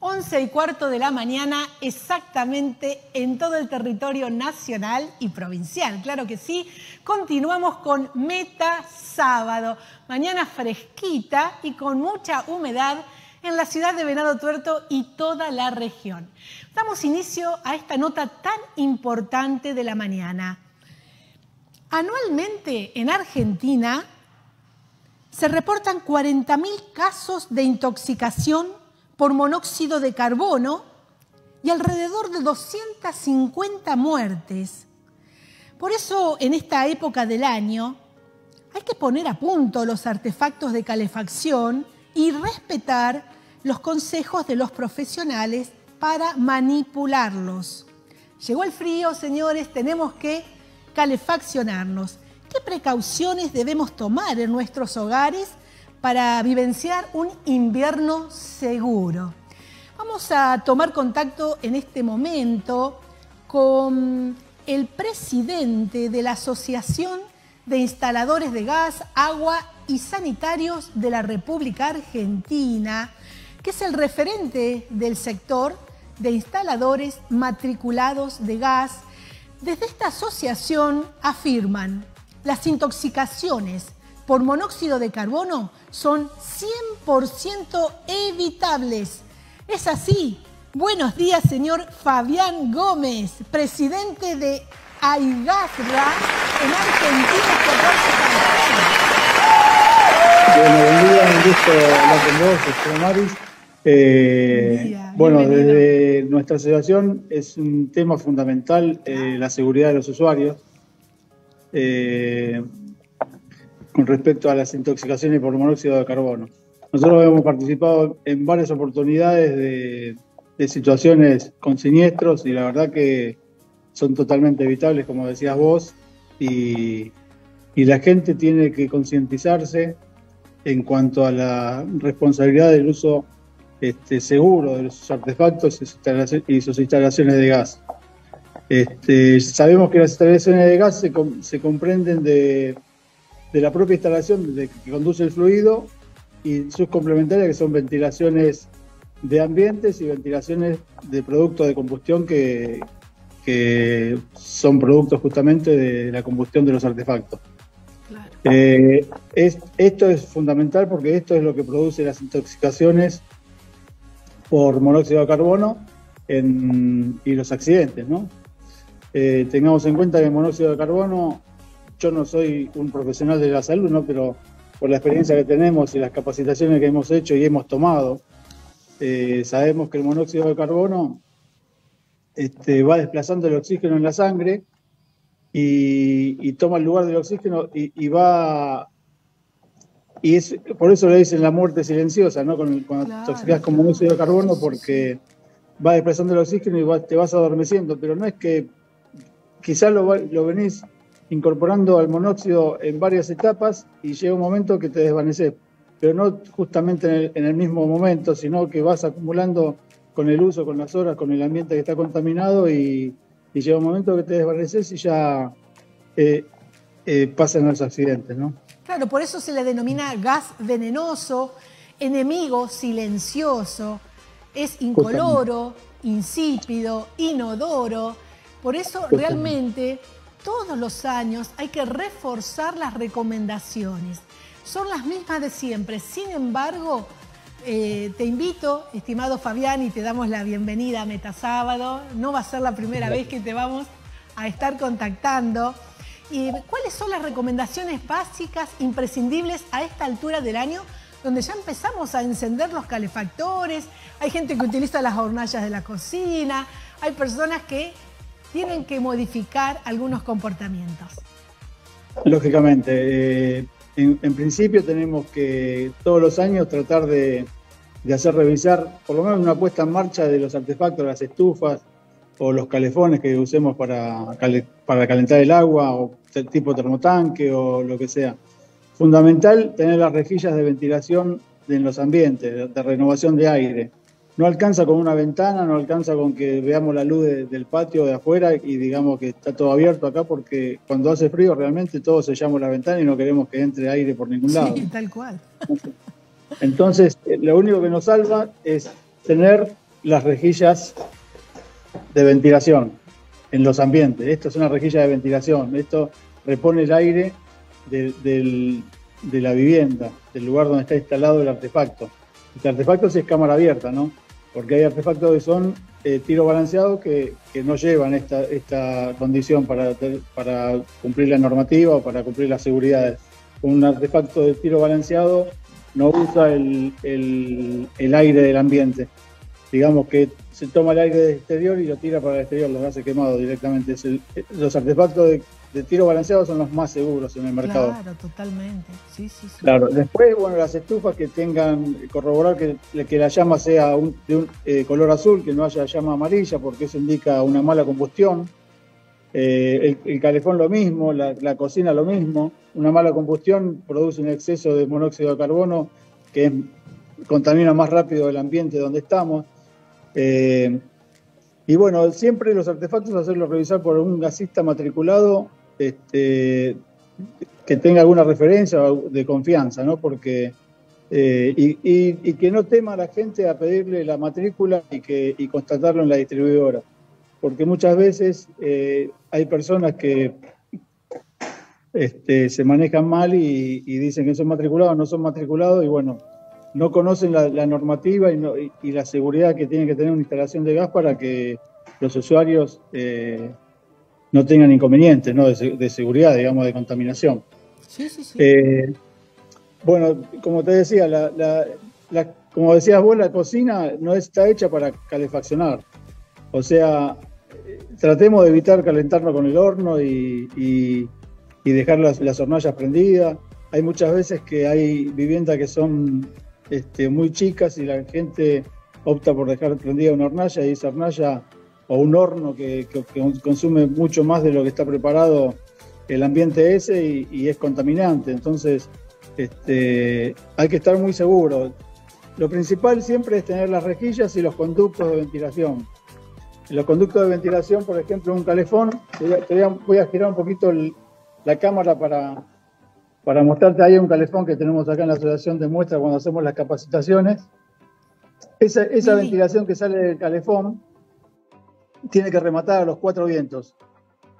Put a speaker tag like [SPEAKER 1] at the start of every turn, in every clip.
[SPEAKER 1] 11 y cuarto de la mañana, exactamente en todo el territorio nacional y provincial. Claro que sí. Continuamos con Meta Sábado. Mañana fresquita y con mucha humedad en la ciudad de Venado Tuerto y toda la región. Damos inicio a esta nota tan importante de la mañana. Anualmente en Argentina se reportan 40.000 casos de intoxicación por monóxido de carbono y alrededor de 250 muertes. Por eso, en esta época del año, hay que poner a punto los artefactos de calefacción y respetar los consejos de los profesionales para manipularlos. Llegó el frío, señores, tenemos que calefaccionarnos. ¿Qué precauciones debemos tomar en nuestros hogares para vivenciar un invierno seguro. Vamos a tomar contacto en este momento con el presidente de la Asociación de Instaladores de Gas, Agua y Sanitarios de la República Argentina, que es el referente del sector de instaladores matriculados de gas. Desde esta asociación afirman las intoxicaciones por monóxido de carbono son 100% evitables. Es así. Buenos días, señor Fabián Gómez, presidente de AIGASRA en Argentina.
[SPEAKER 2] Bueno, buen día, un gusto hablar con vos, señor Maris. Eh, bueno, desde nuestra asociación es un tema fundamental eh, la seguridad de los usuarios. Eh, con respecto a las intoxicaciones por monóxido de carbono. Nosotros hemos participado en varias oportunidades de, situaciones con siniestros y la verdad que son totalmente evitables, como decías vos, y, la gente tiene que concientizarse en cuanto a la responsabilidad del uso este, seguro de sus artefactos y sus instalaciones de gas. Este, sabemos que las instalaciones de gas se comprenden de de la propia instalación de, que conduce el fluido y sus complementarias que son ventilaciones de ambientes y ventilaciones de productos de combustión que, son productos justamente de la combustión de los artefactos. Eh, esto es fundamental porque esto es lo que produce las intoxicaciones por monóxido de carbono y los accidentes. ¿no? Eh, tengamos en cuenta que el monóxido de carbono yo no soy un profesional de la salud, ¿no? pero por la experiencia que tenemos y las capacitaciones que hemos hecho y hemos tomado, eh, sabemos que el monóxido de carbono este, va desplazando el oxígeno en la sangre y, toma el lugar del oxígeno y, va... Y es, por eso le dicen la muerte silenciosa, ¿no? Con, cuando toxicas con monóxido de carbono, porque va desplazando el oxígeno y te vas adormeciendo, pero no es que quizás lo, lo venís incorporando al monóxido en varias etapas y llega un momento que te desvaneces, pero no justamente en el, mismo momento, sino que vas acumulando con el uso, con las horas, con el ambiente que está contaminado y, llega un momento que te desvaneces y ya eh, eh, pasan los accidentes, ¿no?
[SPEAKER 1] Claro, por eso se le denomina gas venenoso, enemigo silencioso, es incoloro, insípido, inodoro. Por eso realmente todos los años hay que reforzar las recomendaciones. Son las mismas de siempre. Sin embargo, eh, te invito, estimado Fabián, y te damos la bienvenida a Metasábado. No va a ser la primera vez que te vamos a estar contactando. ¿Y cuáles son las recomendaciones básicas, imprescindibles a esta altura del año, donde ya empezamos a encender los calefactores? Hay gente que utiliza las hornallas de la cocina, hay personas que tienen que modificar algunos comportamientos.
[SPEAKER 2] Lógicamente, eh, en, principio tenemos que todos los años tratar de, hacer revisar por lo menos una puesta en marcha de los artefactos, las estufas o los calefones que usemos para, para calentar el agua o tipo termotanque o lo que sea. Fundamental tener las rejillas de ventilación en los ambientes, de renovación de aire no alcanza con una ventana, no alcanza con que veamos la luz del patio de afuera y digamos que está todo abierto acá porque cuando hace frío realmente todos sellamos la ventana y no queremos que entre aire por ningún lado.
[SPEAKER 1] Sí, tal cual.
[SPEAKER 2] Entonces, eh, lo único que nos salva es tener las rejillas de ventilación en los ambientes. Esto es una rejilla de ventilación. Esto repone el aire de, la vivienda, del lugar donde está instalado el artefacto. Este artefacto es cámara abierta, ¿no? Porque hay artefactos que son eh, tiro balanceado que, no llevan esta, esta condición para, para cumplir la normativa o para cumplir las seguridades. Un artefacto de tiro balanceado no usa el, aire del ambiente. Digamos que se toma el aire del exterior y lo tira para el exterior, lo hace quemado directamente. los artefactos de de tiro balanceado son los más seguros en el mercado.
[SPEAKER 1] Claro, totalmente. Sí, sí, sí.
[SPEAKER 2] Claro, después, bueno, las estufas que tengan, corroborar que, que la llama sea de un eh, color azul, que no haya llama amarilla, porque eso indica una mala combustión. Eh, el, calefón lo mismo, la, cocina lo mismo. Una mala combustión produce un exceso de monóxido de carbono que contamina más rápido el ambiente donde estamos. Eh, y bueno, siempre los artefactos hacerlos revisar por un gasista matriculado este, que tenga alguna referencia de confianza, ¿no? Porque, eh, y, que no tema la gente a pedirle la matrícula y, que, constatarlo en la distribuidora. Porque muchas veces eh, hay personas que este, se manejan mal y, dicen que son matriculados, no son matriculados y bueno, no conocen la, normativa y, la seguridad que tiene que tener una instalación de gas para que los usuarios eh, no tengan inconvenientes ¿no? De, seguridad, digamos, de contaminación. Sí, sí, sí. Eh, bueno, como te decía, la, como decías vos, la cocina no está hecha para calefaccionar. O sea, tratemos de evitar calentarnos con el horno y, dejar las, hornallas prendidas. Hay muchas veces que hay viviendas que son este, muy chicas y la gente opta por dejar prendida una hornalla y esa hornalla o un horno que, consume mucho más de lo que está preparado el ambiente ese y, es contaminante. Entonces, este, hay que estar muy seguro. Lo principal siempre es tener las rejillas y los conductos de ventilación. los conductos de ventilación, por ejemplo, un calefón, voy a, girar un poquito la cámara para, para mostrarte ahí un calefón que tenemos acá en la asociación de muestras cuando hacemos las capacitaciones. Esa, esa ventilación que sale del calefón tiene que rematar a los cuatro vientos.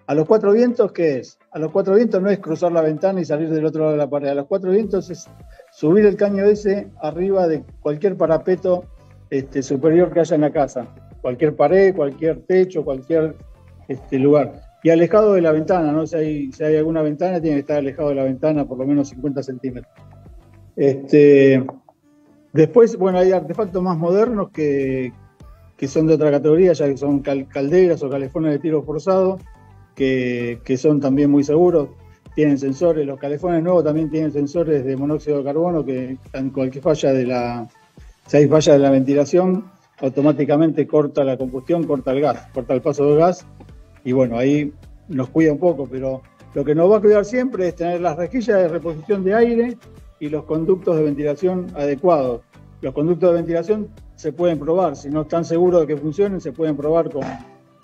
[SPEAKER 2] ¿A los cuatro vientos qué es? A los cuatro vientos no es cruzar la ventana y salir del otro lado de la pared. A los cuatro vientos es subir el caño ese arriba de cualquier parapeto este, superior que haya en la casa. Cualquier pared, cualquier techo, cualquier este, lugar. Y alejado de la ventana, ¿no? Si hay, si hay alguna ventana, tiene que estar alejado de la ventana por lo menos 50 centímetros. Este, después, bueno, hay artefactos más modernos que, que son de otra categoría, ya que son calderas o calefones de tiro forzado, que, son también muy seguros. Tienen sensores, los calefones nuevos también tienen sensores de monóxido de carbono que en cualquier falla de la, si hay falla de la ventilación, automáticamente corta la combustión, corta el gas, corta el paso del gas y bueno, ahí nos cuida un poco, pero lo que nos va a cuidar siempre es tener las rejillas de reposición de aire y los conductos de ventilación adecuados. Los conductos de ventilación se pueden probar, si no están seguros de que funcionen, se pueden probar con,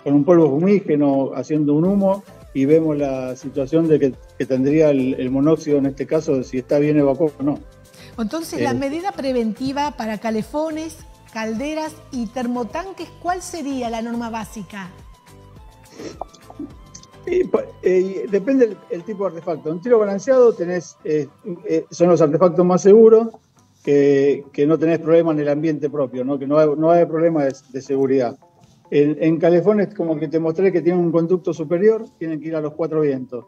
[SPEAKER 2] un polvo fumígeno, haciendo un humo, y vemos la situación de que, tendría el, monóxido en este caso, de si está bien evacuado o no.
[SPEAKER 1] Entonces, la eh, medida preventiva para calefones, calderas y termotanques, ¿cuál sería la norma básica?
[SPEAKER 2] Eh, depende del tipo de artefacto. Un tiro balanceado tenés, eh, son los artefactos más seguros que, no tenés problemas en el ambiente propio, ¿no? que no hay, no hay problemas de, seguridad. En, en, calefones, como que te mostré que tienen un conducto superior, tienen que ir a los cuatro vientos.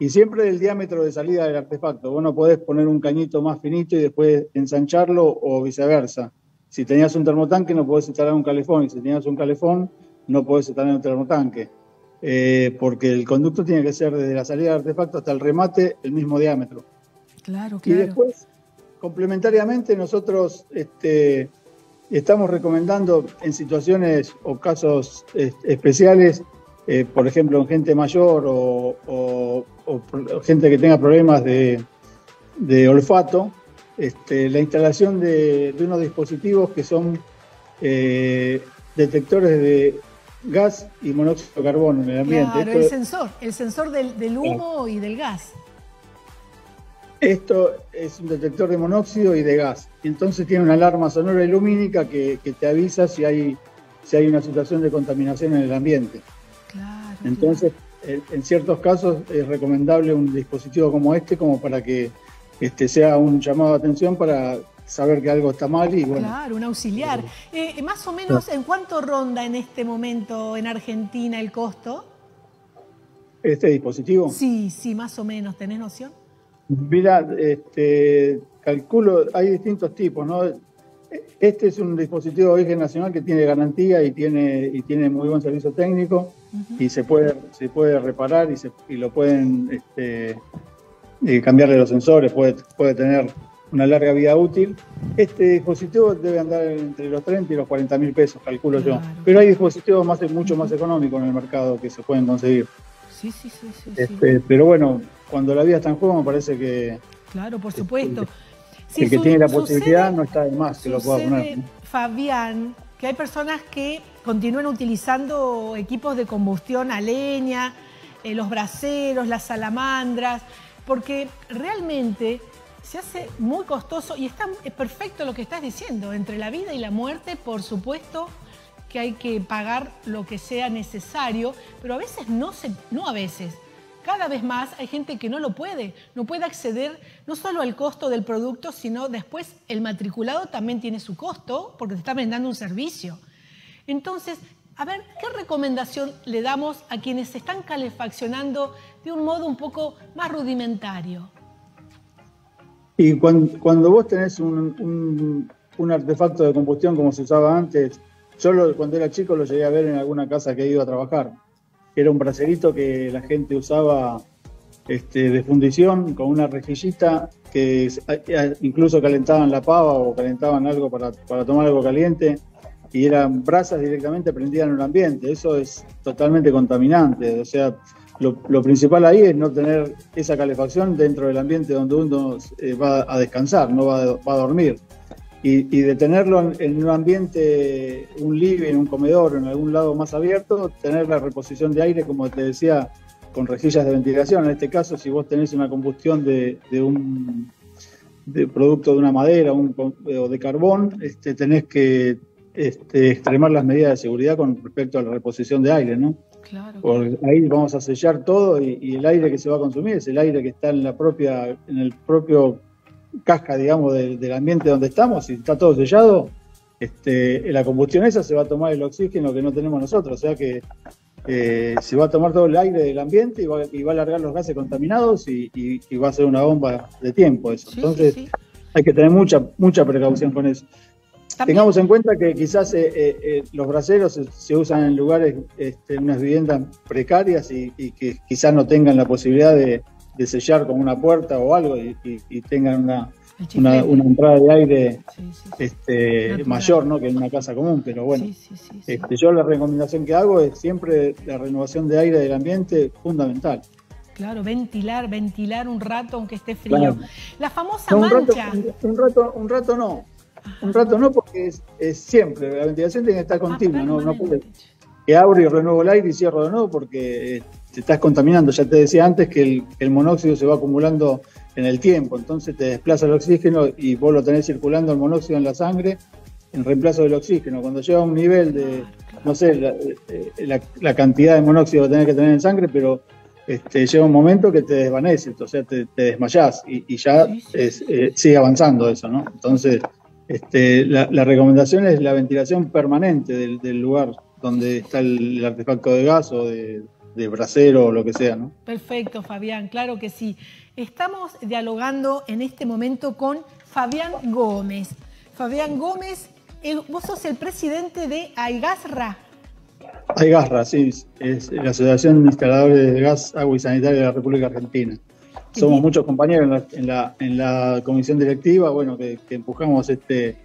[SPEAKER 2] Y siempre el diámetro de salida del artefacto. Vos no podés poner un cañito más finito y después ensancharlo o viceversa. Si tenías un termotanque, no podés instalar un calefón. Y si tenías un calefón, no podés instalar un termotanque. Eh, porque el conducto tiene que ser desde la salida del artefacto hasta el remate el mismo diámetro.
[SPEAKER 1] Claro, claro.
[SPEAKER 2] Y después Complementariamente, nosotros este, estamos recomendando en situaciones o casos especiales, eh, por ejemplo, en gente mayor o, gente que tenga problemas de, olfato, este, la instalación de, unos dispositivos que son eh, detectores de gas y monóxido de carbono en el ambiente.
[SPEAKER 1] Claro, el sensor, el sensor del, humo y del gas.
[SPEAKER 2] Esto es un detector de monóxido y de gas. Entonces tiene una alarma sonora y lumínica que, te avisa si hay si hay una situación de contaminación en el ambiente. Claro, Entonces, en ciertos casos es recomendable un dispositivo como este como para que este, sea un llamado de atención para saber que algo está mal y bueno.
[SPEAKER 1] Claro, un auxiliar. Eh, más o menos, ¿en cuánto ronda en este momento en Argentina el costo?
[SPEAKER 2] ¿Este dispositivo?
[SPEAKER 1] Sí, sí, más o menos. ¿Tenés noción?
[SPEAKER 2] Mira, este, calculo, hay distintos tipos, ¿no? Este es un dispositivo de origen nacional que tiene garantía y tiene, y tiene muy buen servicio técnico y se puede, se puede reparar y, se, y lo pueden este, eh, cambiarle los sensores, puede, puede tener una larga vida útil. Este dispositivo debe andar entre los 30 y los 40 mil pesos, calculo yo. Pero hay dispositivos más, mucho más económicos en el mercado que se pueden conseguir. Sí, sí, sí. sí, este, Pero bueno, cuando la vida está en juego me parece que...
[SPEAKER 1] Claro, por supuesto.
[SPEAKER 2] el que tiene la posibilidad no está de más que lo pueda poner.
[SPEAKER 1] Fabián, que hay personas que continúan utilizando equipos de combustión a leña, eh, los braseros, las salamandras, porque realmente se hace muy costoso y está perfecto lo que estás diciendo. Entre la vida y la muerte, por supuesto que hay que pagar lo que sea necesario, pero a veces no se, no a veces. Cada vez más hay gente que no lo puede, no puede acceder no solo al costo del producto, sino después el matriculado también tiene su costo porque te está brindando un servicio. Entonces, a ver, ¿qué recomendación le damos a quienes se están calefaccionando de un modo un poco más rudimentario?
[SPEAKER 2] Y cuando, vos tenés un, artefacto de combustión como se usaba antes, yo cuando era chico lo llegué a ver en alguna casa que ido a trabajar. Era un bracerito que la gente usaba este, de fundición con una rejillita que incluso calentaban la pava o calentaban algo para, para tomar algo caliente y eran brasas directamente prendidas en un ambiente. Eso es totalmente contaminante. O sea, lo, principal ahí es no tener esa calefacción dentro del ambiente donde uno eh, va a descansar, no va, a dormir. Y, de tenerlo en, un ambiente, un living, un comedor, en algún lado más abierto, tener la reposición de aire, como te decía, con rejillas de ventilación. En este caso, si vos tenés una combustión de, un producto de una madera o de carbón, este, tenés que este, extremar las medidas de seguridad con respecto a la reposición de aire, ¿no? Claro. ahí vamos a sellar todo y, el aire que se va a consumir es el aire que está en la propia, en el propio casca, digamos, del, ambiente donde estamos, y está todo sellado, este, la combustión esa se va a tomar el oxígeno que no tenemos nosotros, o sea que eh, se va a tomar todo el aire del ambiente y va, a alargar los gases contaminados y, va a ser una bomba de tiempo eso. Entonces hay que tener mucha, mucha precaución con eso. Tengamos en cuenta que quizás eh, eh, eh, los braseros se, usan en lugares, este, unas viviendas precarias y, que quizás no tengan la posibilidad de, sellar con una puerta o algo y, tengan una, una, entrada de aire este, mayor ¿no? que en una casa común. Pero bueno, este, yo la recomendación que hago es siempre la renovación de aire del ambiente fundamental.
[SPEAKER 1] Claro, ventilar, ventilar un rato aunque esté frío. La famosa mancha.
[SPEAKER 2] un, rato, un rato no, un rato no, porque es, siempre, la ventilación tiene que estar continua, no, no puede que abro y renuevo el aire y cierro de nuevo porque eh, te estás contaminando. Ya te decía antes que el, monóxido se va acumulando en el tiempo, entonces te desplaza el oxígeno y vos lo tenés circulando el monóxido en la sangre en reemplazo del oxígeno. Cuando llega a un nivel de, no sé, la, cantidad de monóxido que tenés que tener en sangre, pero este, llega un momento que te desvanece, o sea, te, desmayás y, ya eh, sigue avanzando eso, ¿no? Entonces este, la, recomendación es la ventilación permanente del, lugar donde está el, artefacto de gas o de, brasero o lo que sea, ¿no?
[SPEAKER 1] Perfecto, Fabián, claro que sí. Estamos dialogando en este momento con Fabián Gómez. Fabián Gómez, vos sos el presidente de AIGASRA.
[SPEAKER 2] AIGASRA, sí, es la Asociación de Instaladores de Gas, Agua y Sanitaria de la República Argentina somos muchos compañeros en la, en la, comisión directiva, bueno, que, empujamos este,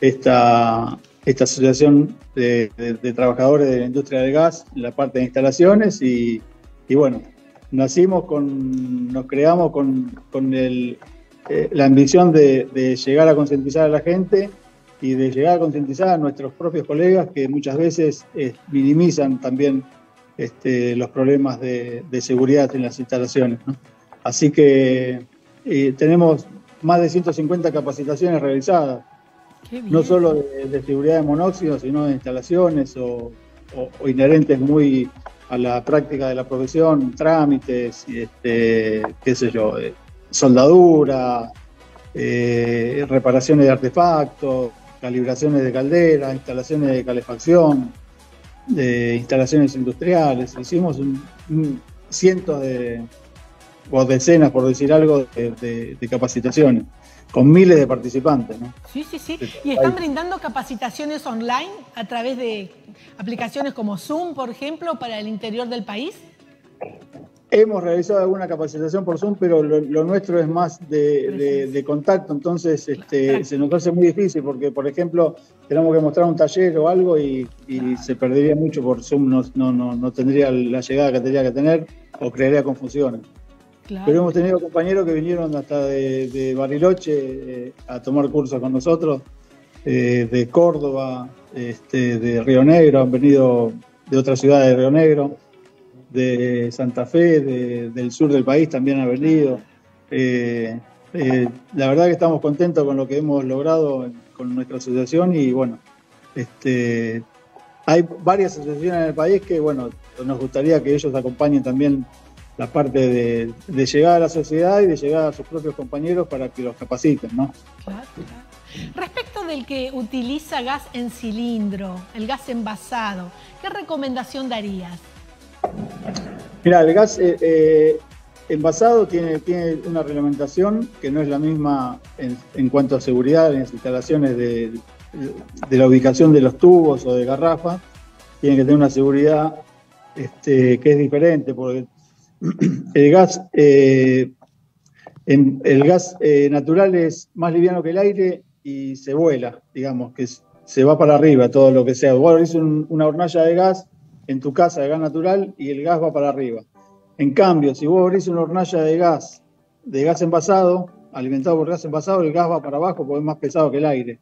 [SPEAKER 2] esta, esta asociación de, trabajadores de la industria del gas, en la parte de instalaciones, y, bueno, nacimos con, nos creamos con, el, eh, la ambición de, llegar a concientizar a la gente y de llegar a concientizar a nuestros propios colegas que muchas veces eh, minimizan también este, los problemas de, de seguridad en las instalaciones. ¿no? Así que eh, tenemos más de 150 capacitaciones realizadas no solo de, seguridad de monóxido, sino de instalaciones o, inherentes muy a la práctica de la profesión, trámites, este, qué sé yo, eh, soldadura, eh, reparaciones de artefactos, calibraciones de caldera, instalaciones de calefacción, de instalaciones industriales. Hicimos cientos de, o decenas, por decir algo, de, capacitaciones, con miles de participantes.
[SPEAKER 1] Sí, sí, sí. ¿Y están brindando capacitaciones online a través de aplicaciones como Zoom, por ejemplo, para el interior del país?
[SPEAKER 2] Hemos realizado alguna capacitación por Zoom, pero lo, nuestro es más de, contacto, entonces este, se nos hace muy difícil porque, por ejemplo, tenemos que mostrar un taller o algo y, se perdería mucho por Zoom, no, no, no, tendría la llegada que tendría que tener o crearía confusiones. Pero hemos tenido compañeros que vinieron hasta de, Bariloche eh, a tomar cursos con nosotros, eh, de Córdoba, este, de Río Negro, han venido de otras ciudades de Río Negro de Santa Fe, del sur del país también ha venido. Eh, la verdad que estamos contentos con lo que hemos logrado con nuestra asociación y bueno, este, hay varias asociaciones en el país que bueno, nos gustaría que ellos acompañen también la parte de, llegar a la sociedad y de llegar a sus propios compañeros para que los capaciten, ¿no?
[SPEAKER 1] Respecto del que utiliza gas en cilindro, el gas envasado, ¿qué recomendación darías?
[SPEAKER 2] Mira, el gas eh, eh, envasado tiene, tiene una reglamentación que no es la misma en, cuanto a seguridad en las instalaciones de, la ubicación de los tubos o de garrafas. Tiene que tener una seguridad este, que es diferente, porque el gas, eh, el gas natural es más liviano que el aire y se vuela, digamos, que se va para arriba todo lo que sea. Bueno, es una hornalla de gas en tu casa de gas natural y el gas va para arriba. En cambio, si vos abrís una hornalla de gas, de gas envasado, alimentado por gas envasado, el gas va para abajo porque es más pesado que el aire.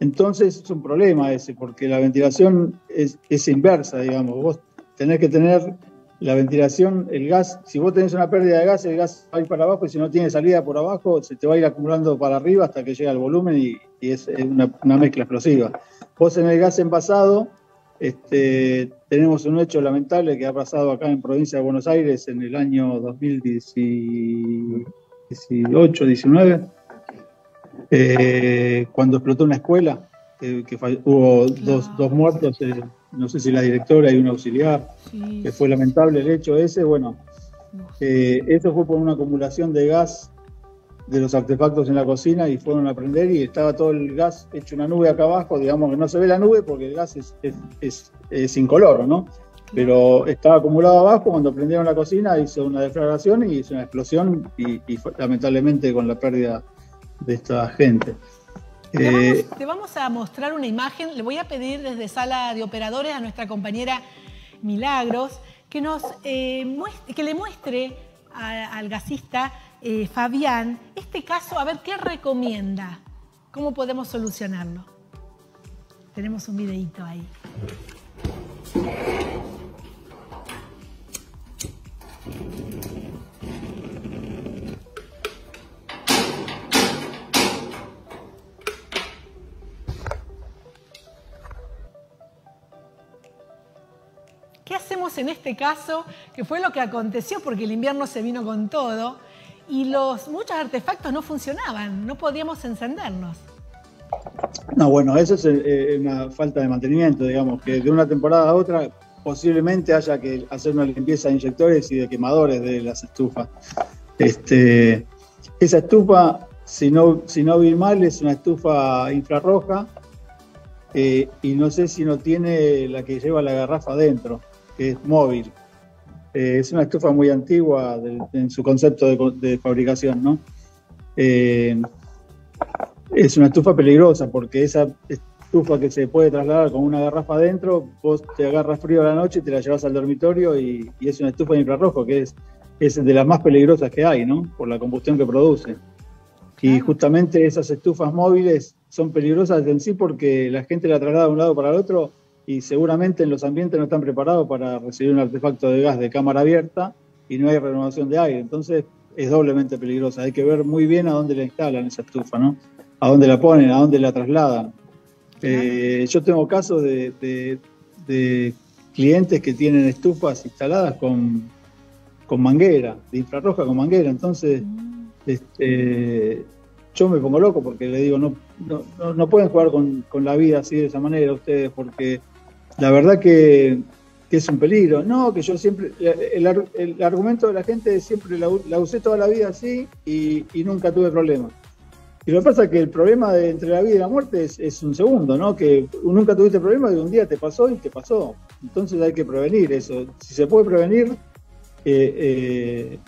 [SPEAKER 2] Entonces es un problema ese, porque la ventilación es, inversa, digamos. Vos tenés que tener la ventilación, el gas, si vos tenés una pérdida de gas, el gas va a ir para abajo y si no tiene salida por abajo, se te va a ir acumulando para arriba hasta que llega al volumen y, es una, una, mezcla explosiva. Vos en el gas envasado este, tenemos un hecho lamentable que ha pasado acá en provincia de Buenos Aires en el año 2018, 19, eh, cuando explotó una escuela, que, hubo dos, muertos, eh, no sé si la directora y un auxiliar, que fue lamentable el hecho ese. Bueno, eh, eso fue por una acumulación de gas de los artefactos en la cocina y fueron a prender y estaba todo el gas hecho una nube acá abajo, digamos que no se ve la nube porque el gas es, es, es, incoloro, ¿no? Pero estaba acumulado abajo, cuando prendieron la cocina hizo una deflagración y hizo una explosión y, lamentablemente con la pérdida de esta gente.
[SPEAKER 1] Eh, te vamos, a mostrar una imagen, le voy a pedir desde sala de operadores a nuestra compañera Milagros que, nos, eh, que le muestre al gasista eh, Fabián, este caso, a ver qué recomienda, cómo podemos solucionarlo. Tenemos un videito ahí. Hacemos en este caso? Que fue lo que aconteció porque el invierno se vino con todo y los muchos artefactos no funcionaban, no podíamos encendernos.
[SPEAKER 2] No, bueno, eso es eh, una falta de mantenimiento, digamos, que de una temporada a otra posiblemente haya que hacer una limpieza de inyectores y de quemadores de las estufas. Este, esa estufa, si no, si no vi mal, es una estufa infrarroja eh, y no sé si no tiene la que lleva la garrafa adentro, que es móvil. Eh, es una estufa muy antigua en su concepto de, fabricación, ¿no? Eh, es una estufa peligrosa porque esa estufa que se puede trasladar con una garrafa adentro, vos te agarras frío a la noche, te la llevas al dormitorio y, es una estufa de infrarrojo que es, es de las más peligrosas que hay, ¿no? Por la combustión que produce. Y justamente esas estufas móviles son peligrosas en sí porque la gente la traslada de un lado para el otro y seguramente en los ambientes no están preparados para recibir un artefacto de gas de cámara abierta y no hay renovación de aire. Entonces es doblemente peligrosa. Hay que ver muy bien a dónde le instalan esa estufa, ¿no? a dónde la ponen, a dónde la trasladan. Eh, yo tengo casos de, clientes que tienen estufas instaladas con, con manguera, de infrarroja con manguera. Entonces, mm. este, yo me pongo loco porque le digo, no, no, pueden jugar con, la vida así de esa manera ustedes, porque la verdad que, es un peligro. No, que yo siempre, el, argumento de la gente es siempre la, usé toda la vida así y, y nunca tuve problemas. Y lo que pasa es que el problema de entre la vida y la muerte es, un segundo, ¿no? Que nunca tuviste problema y un día te pasó y te pasó. Entonces hay que prevenir eso. Si se puede prevenir, eh,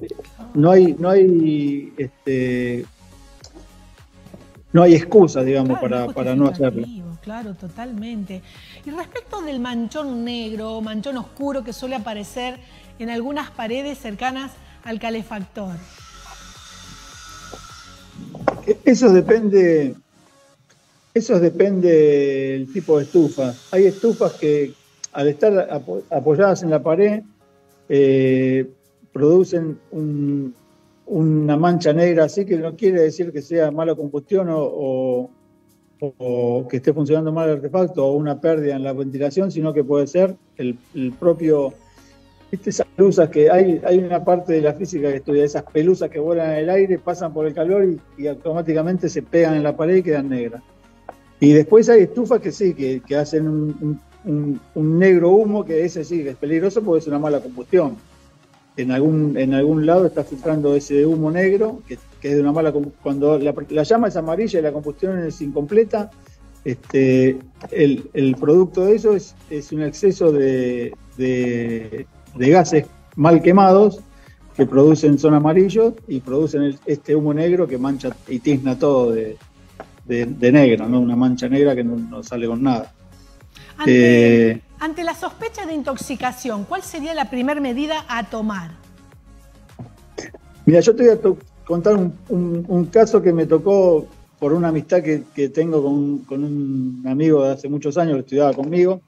[SPEAKER 2] eh, no hay, no hay, este, no hay excusa, digamos, para, para no hacerlo.
[SPEAKER 1] Claro, totalmente. Y respecto del manchón negro, manchón oscuro que suele aparecer en algunas paredes cercanas al calefactor.
[SPEAKER 2] Eso depende, eso depende del tipo de estufa. Hay estufas que al estar apoyadas en la pared eh, producen una mancha negra, así que no quiere decir que sea mala combustión o, que esté funcionando mal el artefacto o una pérdida en la ventilación, sino que puede ser el propio esas pelusas que hay, hay una parte de la física que estudia, esas pelusas que vuelan en el aire, pasan por el calor y, automáticamente se pegan en la pared y quedan negras. Y después hay estufas que sí, que, hacen un, negro humo, que ese sí es peligroso porque es una mala combustión. En algún, en algún lado está filtrando ese humo negro, que, es de una mala Cuando la, llama es amarilla y la combustión es incompleta, este, el, producto de eso es, es un exceso de, de gases mal quemados que producen son amarillos y producen este humo negro que mancha y tizna todo de, negro, ¿no? una mancha negra que no, sale con nada.
[SPEAKER 1] Eh, ante, la sospecha de intoxicación, ¿cuál sería la primera medida a tomar?
[SPEAKER 2] Mira, yo te voy a contar un, caso que me tocó por una amistad que, tengo con, con, un amigo de hace muchos años que estudiaba conmigo,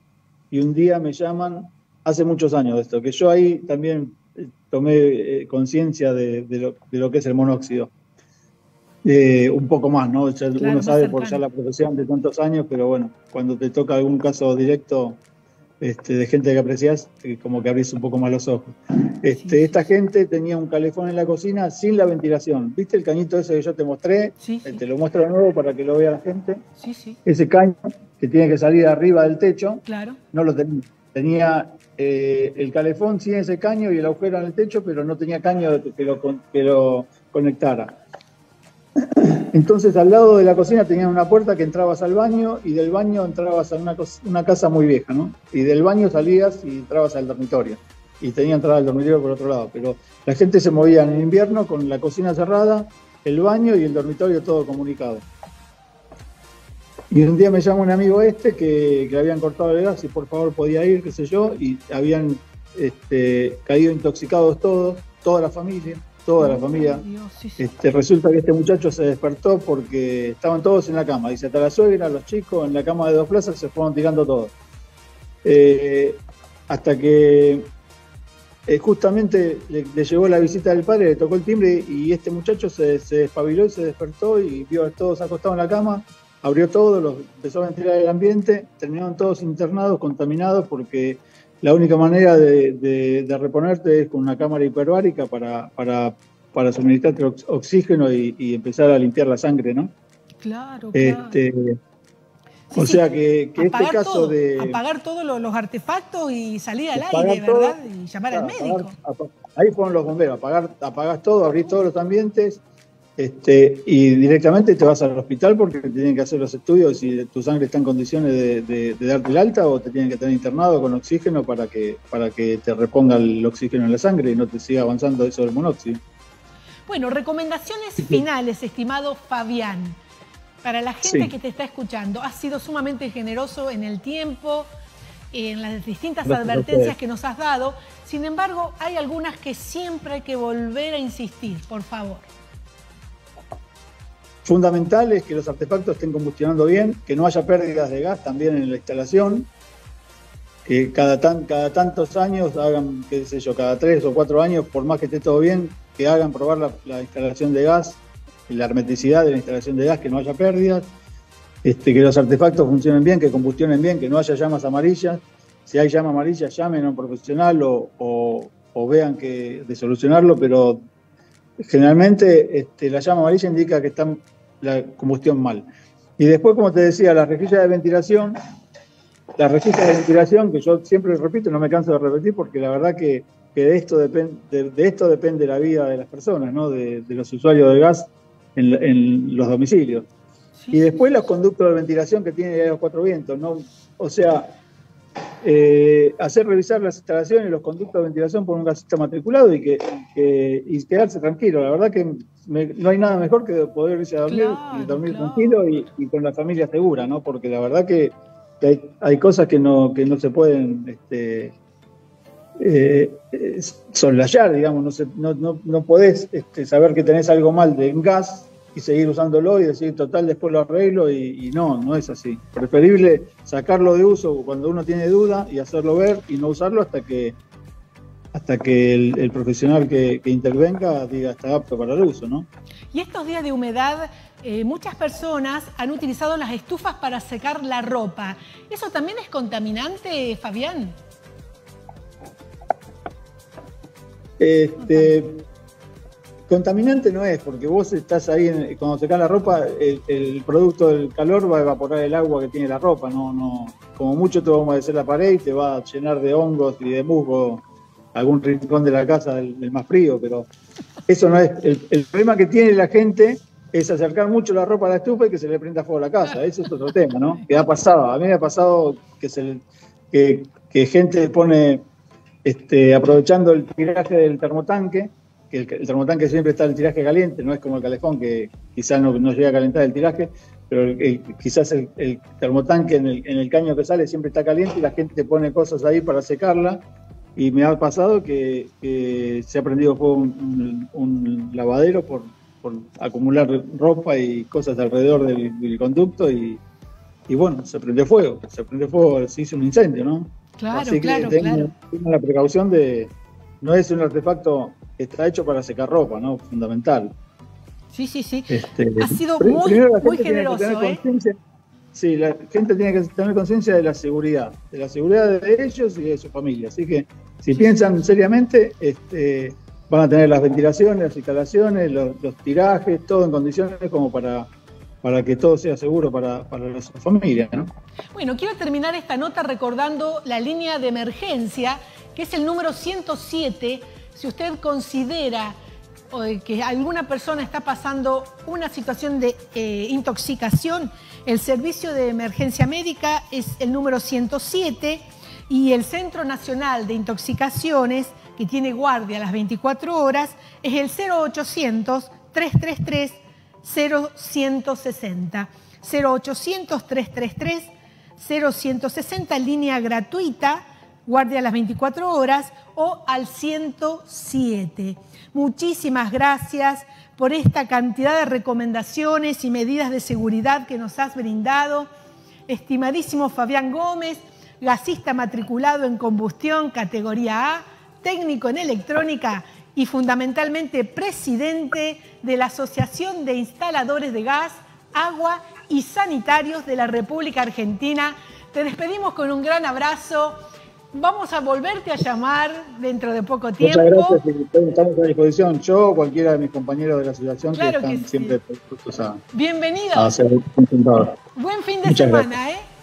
[SPEAKER 2] y un día me llaman hace muchos años esto, que yo ahí también eh, tomé eh, conciencia de, lo, que es el monóxido. Eh, un poco más, ¿no? uno sabe por ya la profesión de tantos años, pero bueno, cuando te toca algún caso directo este, de gente que aprecias, como que abrís un poco más los ojos. Este, Esta gente tenía un calefón en la cocina sin la ventilación. ¿Viste el cañito ese que yo te mostré? Sí, Te lo muestro de nuevo para que lo vea la gente. Sí, sí. Ese caño que tiene que salir arriba del techo, claro. no lo tenía. Tenía eh, el calefón sin ese caño y el agujero en el techo, pero no tenía caño que lo, que lo conectara. Entonces al lado de la cocina tenía una puerta que entrabas al baño y del baño entrabas a una, una casa muy vieja, ¿no? Y del baño salías y entrabas al dormitorio. Y tenía entrada al dormitorio por otro lado. Pero la gente se movía en invierno con la cocina cerrada, el baño y el dormitorio todo comunicado. Y un día me llama un amigo este que, que habían cortado el gas y por favor podía ir, qué sé yo, y habían este, caído intoxicados todos, toda la familia, toda la familia. Este, resulta que este muchacho se despertó porque estaban todos en la cama. Dice, hasta la suegra, los chicos, en la cama de dos plazas se fueron tirando todos. Eh, hasta que eh, justamente le, llegó la visita del padre, le tocó el timbre y este muchacho se, despabiló y se despertó y vio a todos acostados en la cama abrió todo, los, empezó a ventilar el ambiente, terminaron todos internados, contaminados, porque la única manera de, reponerte es con una cámara hiperbárica para, para, para suministrarte oxígeno y, empezar a limpiar la sangre, ¿no? Claro, este, o sea que, este caso de...
[SPEAKER 1] Apagar todos los, artefactos y salir al aire, ¿verdad? Y llamar al médico.
[SPEAKER 2] ahí fueron los bomberos, apagar, apagás todo, abrís todos los ambientes este, y directamente te vas al hospital porque te tienen que hacer los estudios si tu sangre está en condiciones de, darte el alta o te tienen que tener internado con oxígeno para que, para que te reponga el oxígeno en la sangre y no te siga avanzando eso del monóxido.
[SPEAKER 1] Bueno, recomendaciones finales, estimado Fabián. Para la gente que te está escuchando, has sido sumamente generoso en el tiempo, en las distintas advertencias que nos has dado. Sin embargo, hay algunas que siempre hay que volver a insistir, por favor
[SPEAKER 2] fundamental es que los artefactos estén combustionando bien, que no haya pérdidas de gas también en la instalación, que cada, cada tantos años hagan, qué sé yo, cada tres o cuatro años, por más que esté todo bien, que hagan probar la, instalación de gas la hermeticidad de la instalación de gas, que no haya pérdidas, este, que los artefactos funcionen bien, que combustionen bien, que no haya llamas amarillas. Si hay llama amarilla, llamen a un profesional o, vean que de solucionarlo, pero generalmente este, la llama amarilla indica que está la combustión mal. Y después, como te decía, la rejilla de ventilación, la rejilla de ventilación, que yo siempre repito, no me canso de repetir, porque la verdad que, de, esto depende, de, esto depende la vida de las personas, ¿no? de, los usuarios de gas en los domicilios y después los conductos de ventilación que tiene los cuatro vientos, ¿no? O sea, eh, hacer revisar las instalaciones y los conductos de ventilación por un gasista matriculado y que, y quedarse tranquilo. La verdad que no hay nada mejor que poder irse a dormir y dormir tranquilo y, con la familia segura, ¿no? Porque la verdad que, hay, cosas que no, que no se pueden este, eh, soslayar, digamos, no, no, no, podés este, saber que tenés algo mal de gas y seguir usándolo y decir, total, después lo arreglo y, no, no es así. Preferible sacarlo de uso cuando uno tiene duda y hacerlo ver y no usarlo hasta que hasta que el, profesional que, intervenga diga está apto para el uso, ¿no?
[SPEAKER 1] Y estos días de humedad, eh, muchas personas han utilizado las estufas para secar la ropa. ¿Eso también es contaminante, Fabián?
[SPEAKER 2] Este, Contaminante no es, porque vos estás ahí, cuando se cae la ropa, el, producto del calor va a evaporar el agua que tiene la ropa, no, no, como mucho te va a humedecer la pared y te va a llenar de hongos y de musgo algún rincón de la casa del, más frío, pero eso no es, el, problema que tiene la gente es acercar mucho la ropa a la estufa y que se le prenda fuego a la casa, eso es otro tema, ¿no? Que ha pasado, a mí me ha pasado que, se, que, gente pone, este, aprovechando el tiraje del termotanque, que el, termotanque siempre está el tiraje caliente, no es como el calefón que quizás no, llega a calentar el tiraje, pero quizás el, termotanque en el, caño que sale siempre está caliente y la gente pone cosas ahí para secarla. Y me ha pasado que, se ha prendido fuego un, lavadero por, acumular ropa y cosas alrededor del, conducto y, bueno, se prendió fuego, se prendió fuego, se hizo un incendio, ¿no?
[SPEAKER 1] Claro, Así que claro, tengo,
[SPEAKER 2] la precaución de, no es un artefacto está hecho para secar ropa, ¿no? Fundamental.
[SPEAKER 1] Sí, sí, sí. Este, ha sido muy, generoso. ¿eh?
[SPEAKER 2] Sí, la gente tiene que tener conciencia de la seguridad, de la seguridad de ellos y de su familia. Así que si piensan seriamente, este, van a tener las ventilaciones, las instalaciones, los, tirajes, todo en condiciones como para, para que todo sea seguro para, para la familia. ¿no?
[SPEAKER 1] Bueno, quiero terminar esta nota recordando la línea de emergencia, que es el número 107 si usted considera que alguna persona está pasando una situación de eh, intoxicación, el servicio de emergencia médica es el número 107 y el Centro Nacional de Intoxicaciones, que tiene guardia a las 24 horas, es el 0800 333 0160. 0800 333 0160, línea gratuita guardia a las 24 horas o al 107. Muchísimas gracias por esta cantidad de recomendaciones y medidas de seguridad que nos has brindado. Estimadísimo Fabián Gómez, gasista matriculado en combustión categoría A, técnico en electrónica y fundamentalmente presidente de la Asociación de Instaladores de Gas, Agua y Sanitarios de la República Argentina. Te despedimos con un gran abrazo Vamos a volverte a llamar dentro de poco tiempo.
[SPEAKER 2] Muchas gracias, estamos a disposición. Yo o cualquiera de mis compañeros de la asociación que están siempre dispuestos a,
[SPEAKER 1] Bienvenido.
[SPEAKER 2] a ser
[SPEAKER 1] Buen fin de semana, ¿eh?